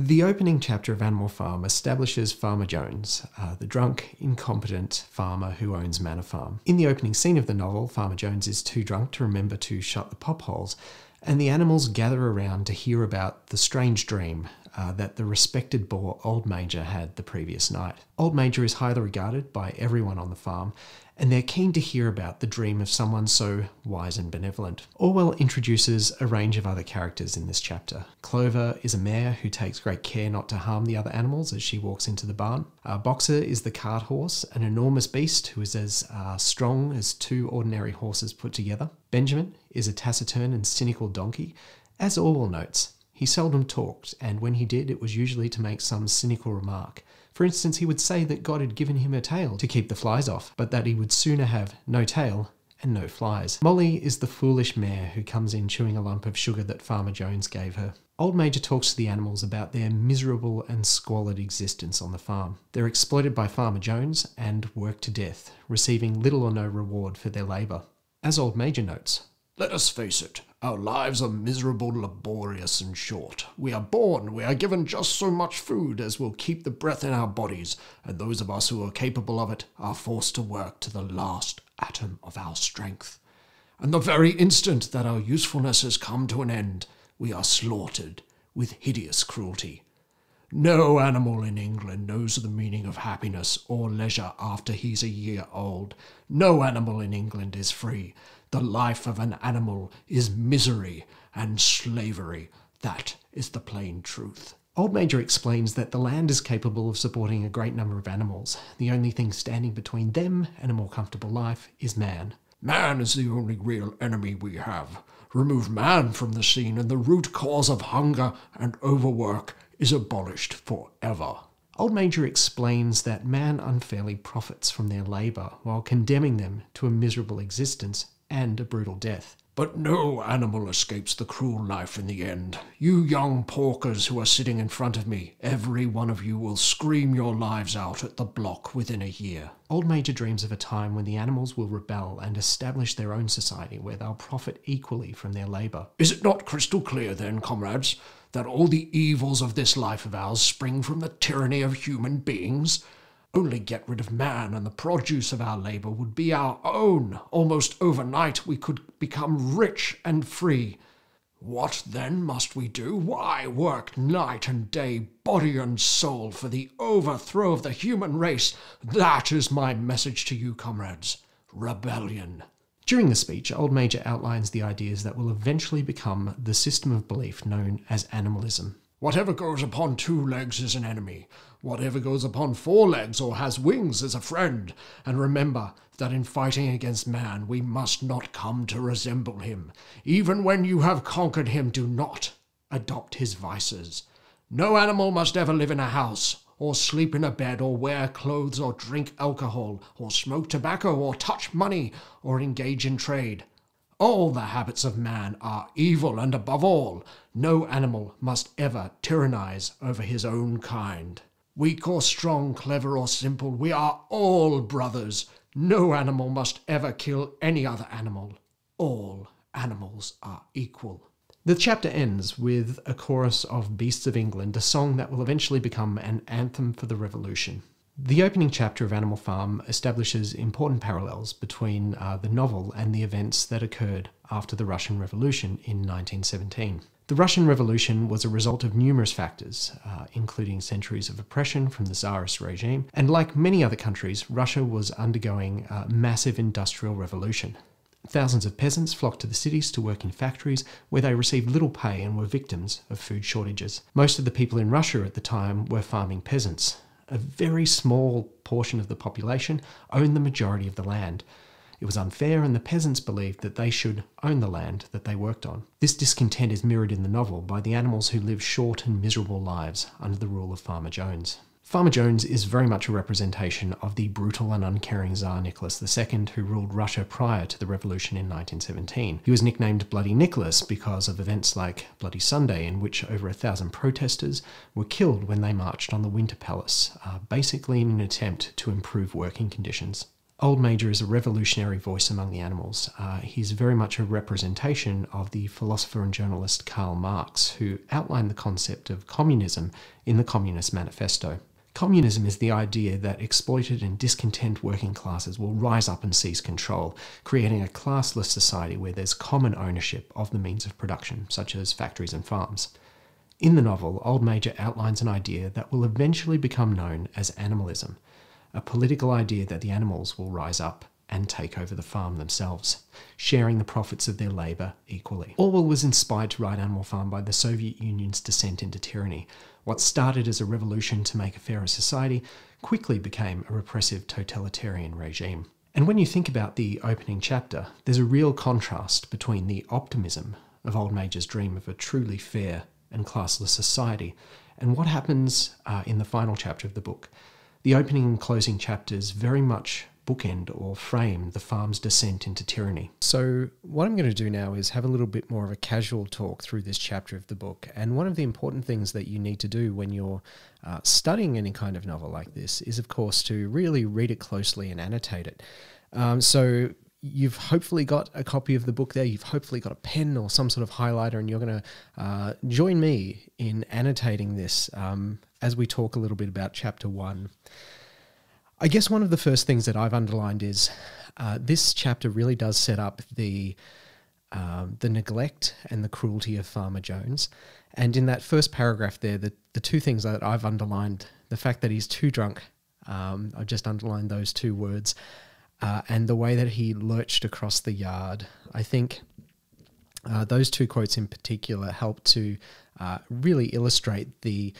The opening chapter of Animal Farm establishes Farmer Jones, uh, the drunk, incompetent farmer who owns Manor Farm. In the opening scene of the novel, Farmer Jones is too drunk to remember to shut the pop holes, and the animals gather around to hear about the strange dream uh, that the respected boar Old Major had the previous night. Old Major is highly regarded by everyone on the farm, and they're keen to hear about the dream of someone so wise and benevolent. Orwell introduces a range of other characters in this chapter. Clover is a mare who takes great care not to harm the other animals as she walks into the barn. Uh, Boxer is the cart horse, an enormous beast who is as uh, strong as two ordinary horses put together. Benjamin is a taciturn and cynical donkey. As Orwell notes, he seldom talked, and when he did, it was usually to make some cynical remark. For instance, he would say that God had given him a tail to keep the flies off, but that he would sooner have no tail and no flies. Molly is the foolish mare who comes in chewing a lump of sugar that Farmer Jones gave her. Old Major talks to the animals about their miserable and squalid existence on the farm. They're exploited by Farmer Jones and worked to death, receiving little or no reward for their labour. As Old Major notes, let us face it, our lives are miserable, laborious, and short. We are born, we are given just so much food as will keep the breath in our bodies, and those of us who are capable of it are forced to work to the last atom of our strength. And the very instant that our usefulness has come to an end, we are slaughtered with hideous cruelty. No animal in England knows the meaning of happiness or leisure after he's a year old. No animal in England is free. The life of an animal is misery and slavery. That is the plain truth. Old Major explains that the land is capable of supporting a great number of animals. The only thing standing between them and a more comfortable life is man. Man is the only real enemy we have. Remove man from the scene, and the root cause of hunger and overwork is abolished forever. Old Major explains that man unfairly profits from their labour while condemning them to a miserable existence and a brutal death. But no animal escapes the cruel life in the end. You young porkers who are sitting in front of me, every one of you will scream your lives out at the block within a year. Old Major dreams of a time when the animals will rebel and establish their own society where they'll profit equally from their labour. Is it not crystal clear then, comrades, that all the evils of this life of ours spring from the tyranny of human beings? Only get rid of man, and the produce of our labour would be our own. Almost overnight, we could become rich and free. What then must we do? Why work night and day, body and soul, for the overthrow of the human race? That is my message to you, comrades. Rebellion. During the speech, Old Major outlines the ideas that will eventually become the system of belief known as animalism. Whatever goes upon two legs is an enemy. Whatever goes upon four legs or has wings is a friend. And remember that in fighting against man, we must not come to resemble him. Even when you have conquered him, do not adopt his vices. No animal must ever live in a house, or sleep in a bed, or wear clothes, or drink alcohol, or smoke tobacco, or touch money, or engage in trade. All the habits of man are evil, and above all, no animal must ever tyrannize over his own kind. Weak or strong, clever or simple, we are all brothers. No animal must ever kill any other animal. All animals are equal. The chapter ends with a chorus of Beasts of England, a song that will eventually become an anthem for the revolution. The opening chapter of Animal Farm establishes important parallels between uh, the novel and the events that occurred after the Russian Revolution in 1917. The Russian Revolution was a result of numerous factors, uh, including centuries of oppression from the Tsarist regime, and like many other countries, Russia was undergoing a massive industrial revolution. Thousands of peasants flocked to the cities to work in factories where they received little pay and were victims of food shortages. Most of the people in Russia at the time were farming peasants, a very small portion of the population owned the majority of the land. It was unfair, and the peasants believed that they should own the land that they worked on. This discontent is mirrored in the novel by the animals who live short and miserable lives under the rule of Farmer Jones. Farmer Jones is very much a representation of the brutal and uncaring Tsar Nicholas II, who ruled Russia prior to the revolution in 1917. He was nicknamed Bloody Nicholas because of events like Bloody Sunday, in which over a thousand protesters were killed when they marched on the Winter Palace, uh, basically in an attempt to improve working conditions. Old Major is a revolutionary voice among the animals. Uh, he's very much a representation of the philosopher and journalist Karl Marx, who outlined the concept of communism in the Communist Manifesto. Communism is the idea that exploited and discontent working classes will rise up and seize control, creating a classless society where there's common ownership of the means of production, such as factories and farms. In the novel, Old Major outlines an idea that will eventually become known as animalism a political idea that the animals will rise up and take over the farm themselves, sharing the profits of their labour equally. Orwell was inspired to write Animal Farm by the Soviet Union's descent into tyranny. What started as a revolution to make a fairer society quickly became a repressive totalitarian regime. And when you think about the opening chapter, there's a real contrast between the optimism of Old Major's dream of a truly fair and classless society and what happens uh, in the final chapter of the book the opening and closing chapters very much bookend or frame the farm's descent into tyranny. So, what I'm going to do now is have a little bit more of a casual talk through this chapter of the book. And one of the important things that you need to do when you're uh, studying any kind of novel like this is, of course, to really read it closely and annotate it. Um, so, you've hopefully got a copy of the book there. You've hopefully got a pen or some sort of highlighter, and you're going to uh, join me in annotating this um, as we talk a little bit about chapter one. I guess one of the first things that I've underlined is uh, this chapter really does set up the um, the neglect and the cruelty of Farmer Jones. And in that first paragraph there, the, the two things that I've underlined the fact that he's too drunk, um, I've just underlined those two words, uh, and the way that he lurched across the yard. I think uh, those two quotes in particular help to uh, really illustrate the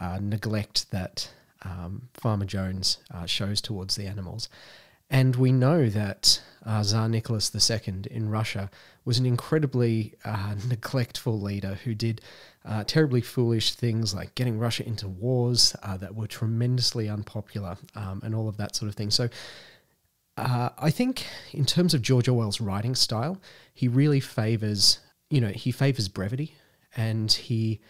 uh, neglect that um, Farmer Jones uh, shows towards the animals. And we know that uh, Tsar Nicholas II in Russia was an incredibly uh, neglectful leader who did uh, terribly foolish things like getting Russia into wars uh, that were tremendously unpopular um, and all of that sort of thing. So I think in terms of George Orwell's writing style, he really favors, you know, he favors brevity and he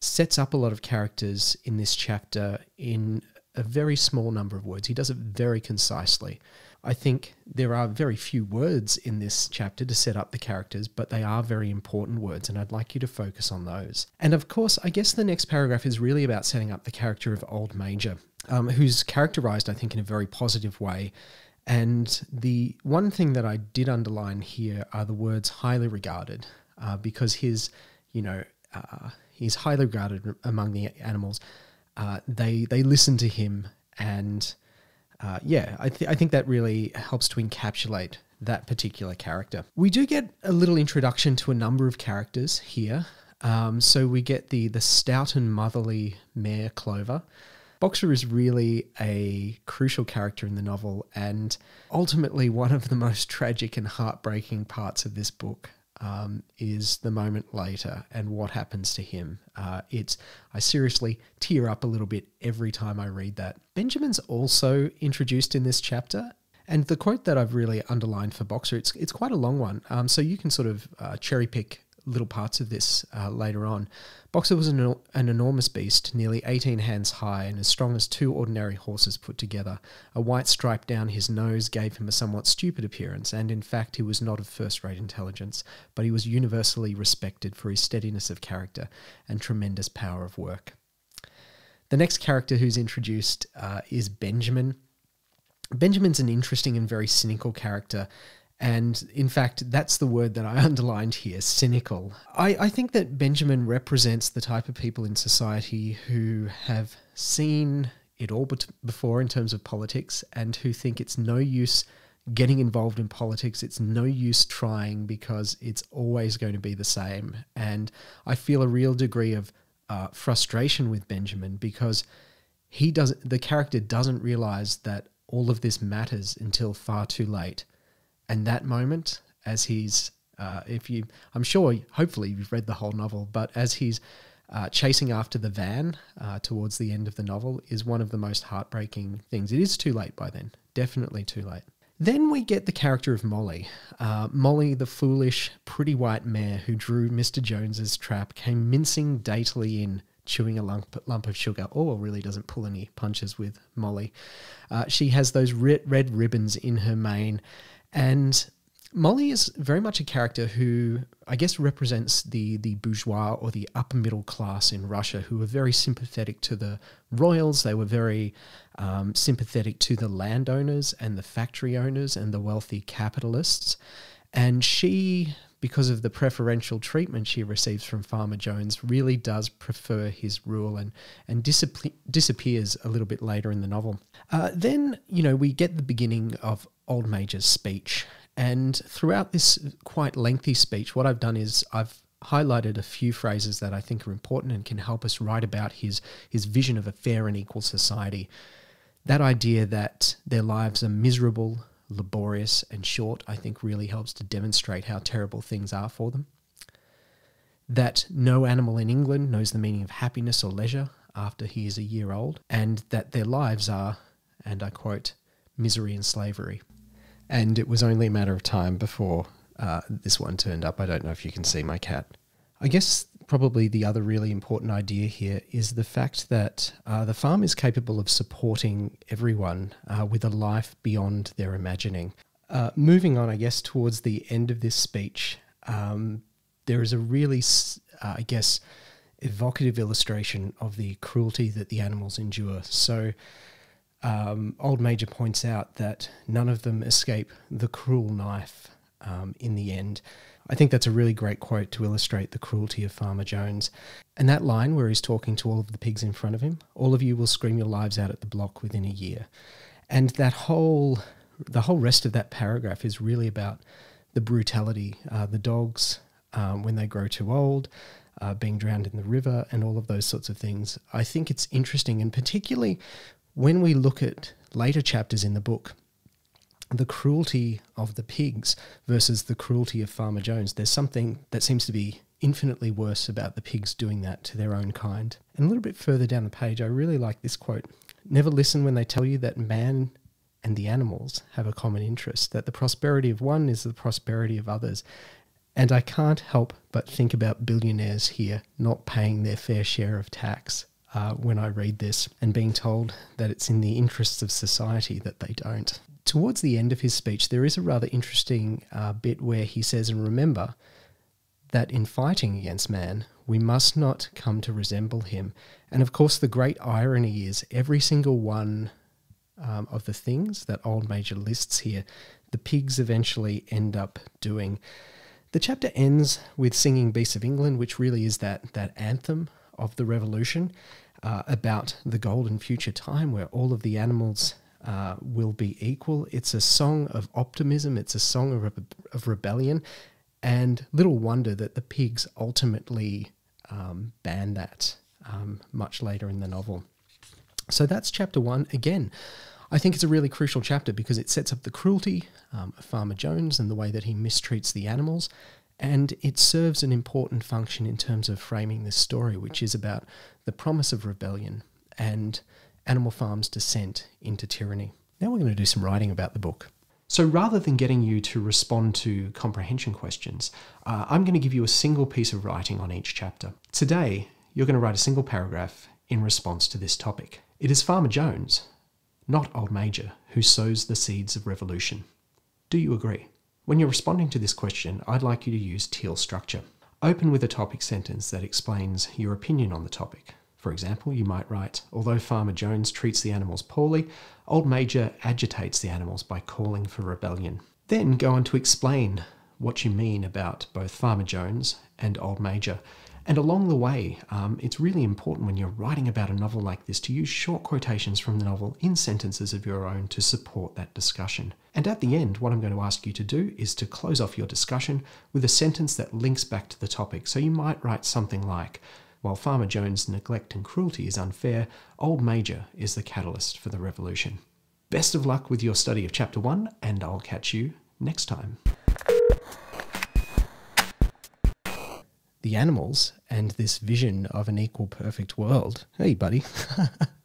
sets up a lot of characters in this chapter in a very small number of words. He does it very concisely. I think there are very few words in this chapter to set up the characters, but they are very important words, and I'd like you to focus on those. And of course, I guess the next paragraph is really about setting up the character of Old Major, um, who's characterized, I think, in a very positive way. And the one thing that I did underline here are the words highly regarded, uh, because his, you know, uh, He's highly regarded among the animals. Uh, they they listen to him, and uh, yeah, I, th- I think that really helps to encapsulate that particular character. We do get a little introduction to a number of characters here. Um, so we get the the stout and motherly mare Clover. Boxer is really a crucial character in the novel and ultimately one of the most tragic and heartbreaking parts of this book um, is the moment later and what happens to him. Uh, it's I seriously tear up a little bit every time I read that. Benjamin's also introduced in this chapter. And the quote that I've really underlined for Boxer, it's, it's quite a long one. Um, so you can sort of uh, cherry pick little parts of this uh, later on. Boxer was an, an, enormous beast, nearly 18 hands high and as strong as two ordinary horses put together. A white stripe down his nose gave him a somewhat stupid appearance, and in fact, he was not of first rate intelligence, but he was universally respected for his steadiness of character and tremendous power of work. The next character who's introduced uh, is Benjamin. Benjamin's an interesting and very cynical character and in fact, that's the word that I underlined here cynical. I, I think that Benjamin represents the type of people in society who have seen it all before in terms of politics and who think it's no use getting involved in politics. It's no use trying because it's always going to be the same. And I feel a real degree of uh, frustration with Benjamin because he doesn't, the character doesn't realize that all of this matters until far too late and that moment as he's uh, if you i'm sure hopefully you've read the whole novel but as he's uh, chasing after the van uh, towards the end of the novel is one of the most heartbreaking things it is too late by then definitely too late then we get the character of Molly. Uh, Molly, the foolish, pretty white mare who drew Mr. Jones's trap, came mincing daintily in chewing a lump, lump of sugar. Orwell really doesn't pull any punches with Molly. Uh, she has those red, red ribbons in her mane, and Molly is very much a character who I guess represents the the bourgeois or the upper middle class in Russia, who were very sympathetic to the royals. They were very um, sympathetic to the landowners and the factory owners and the wealthy capitalists. And she, because of the preferential treatment she receives from Farmer Jones, really does prefer his rule and and disappears a little bit later in the novel. Uh, then you know we get the beginning of Old Major's speech and throughout this quite lengthy speech, what I've done is I've highlighted a few phrases that I think are important and can help us write about his, his vision of a fair and equal society. That idea that their lives are miserable, laborious, and short, I think really helps to demonstrate how terrible things are for them. That no animal in England knows the meaning of happiness or leisure after he is a year old, and that their lives are, and I quote, misery and slavery and it was only a matter of time before uh, this one turned up. I don't know if you can see my cat. I guess probably the other really important idea here is the fact that uh, the farm is capable of supporting everyone uh, with a life beyond their imagining. Uh, moving on, I guess, towards the end of this speech, um, there is a really, uh, I guess, evocative illustration of the cruelty that the animals endure. So, um, Old Major points out that none of them escape the cruel knife um, in the end. I think that's a really great quote to illustrate the cruelty of Farmer Jones. And that line where he's talking to all of the pigs in front of him, all of you will scream your lives out at the block within a year. And that whole, the whole rest of that paragraph is really about the brutality, uh, the dogs um, when they grow too old, uh, being drowned in the river, and all of those sorts of things. I think it's interesting, and particularly when we look at later chapters in the book, the cruelty of the pigs versus the cruelty of Farmer Jones, there's something that seems to be infinitely worse about the pigs doing that to their own kind. And a little bit further down the page, I really like this quote Never listen when they tell you that man and the animals have a common interest, that the prosperity of one is the prosperity of others. And I can't help but think about billionaires here not paying their fair share of tax uh, when I read this and being told that it's in the interests of society that they don't. Towards the end of his speech, there is a rather interesting uh, bit where he says, And remember that in fighting against man, we must not come to resemble him. And of course, the great irony is every single one um, of the things that Old Major lists here, the pigs eventually end up doing. The chapter ends with singing Beasts of England, which really is that, that anthem of the revolution uh, about the golden future time where all of the animals uh, will be equal. It's a song of optimism, it's a song of, of rebellion, and little wonder that the pigs ultimately um, ban that um, much later in the novel. So that's chapter one. Again, I think it's a really crucial chapter because it sets up the cruelty um, of Farmer Jones and the way that he mistreats the animals, and it serves an important function in terms of framing this story, which is about the promise of rebellion and Animal Farm's descent into tyranny. Now we're going to do some writing about the book. So rather than getting you to respond to comprehension questions, uh, I'm going to give you a single piece of writing on each chapter. Today, you're going to write a single paragraph in response to this topic. It is Farmer Jones, not Old Major, who sows the seeds of revolution. Do you agree? When you're responding to this question, I'd like you to use TEEL structure. Open with a topic sentence that explains your opinion on the topic. For example, you might write, although Farmer Jones treats the animals poorly, Old Major agitates the animals by calling for rebellion. Then go on to explain what you mean about both Farmer Jones and Old Major and along the way, um, it's really important when you're writing about a novel like this to use short quotations from the novel in sentences of your own to support that discussion. And at the end, what I'm going to ask you to do is to close off your discussion with a sentence that links back to the topic. So you might write something like, while Farmer Jones' neglect and cruelty is unfair, Old Major is the catalyst for the revolution. Best of luck with your study of Chapter 1, and I'll catch you next time. The animals and this vision of an equal perfect world. Hey, buddy.